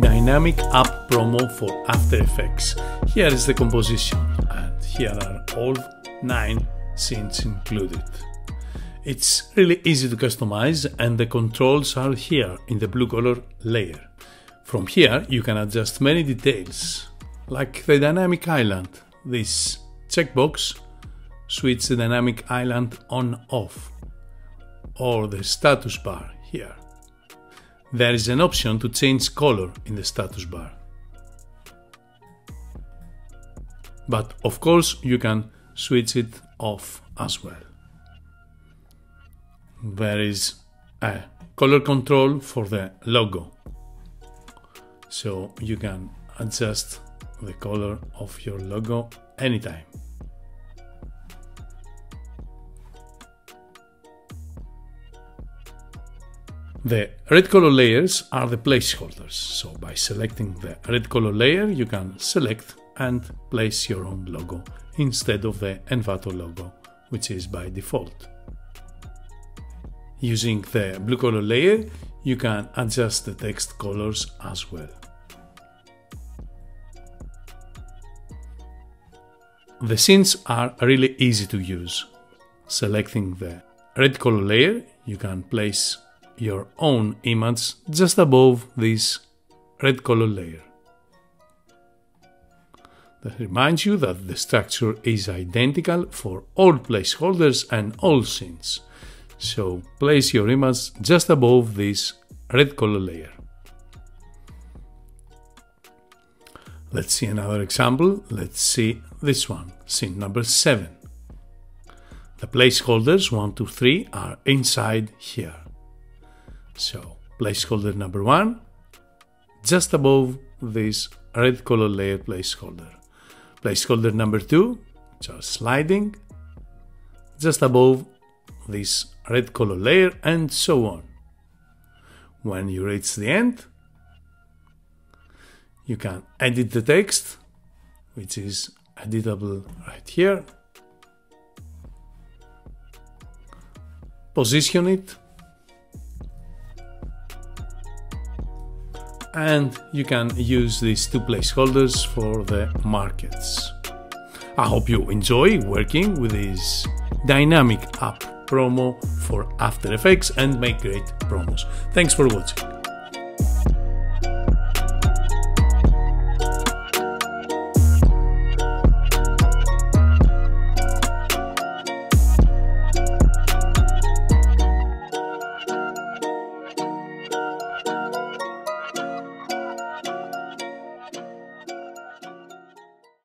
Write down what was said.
Dynamic App Promo for After Effects. Here is the composition and here are all 9 scenes included. It's really easy to customize and the controls are here in the blue color layer. From here you can adjust many details like the dynamic island. This checkbox switch the dynamic island on off or the status bar here. There is an option to change color in the status bar. But of course you can switch it off as well. There is a color control for the logo. So you can adjust the color of your logo anytime. The red color layers are the placeholders, so by selecting the red color layer you can select and place your own logo instead of the Envato logo, which is by default. Using the blue color layer you can adjust the text colors as well. The scenes are really easy to use. Selecting the red color layer you can place your own image just above this red color layer. That reminds you that the structure is identical for all placeholders and all scenes. So place your image just above this red color layer. Let's see another example. Let's see this one, scene number 7. The placeholders 1, 2, 3 are inside here. So placeholder number one, just above this red color layer placeholder. Placeholder number two, just sliding, just above this red color layer and so on. When you reach the end, you can edit the text, which is editable right here. Position it and you can use these two placeholders for the markets. I hope you enjoy working with this dynamic app promo for After Effects and make great promos. Thanks for watching.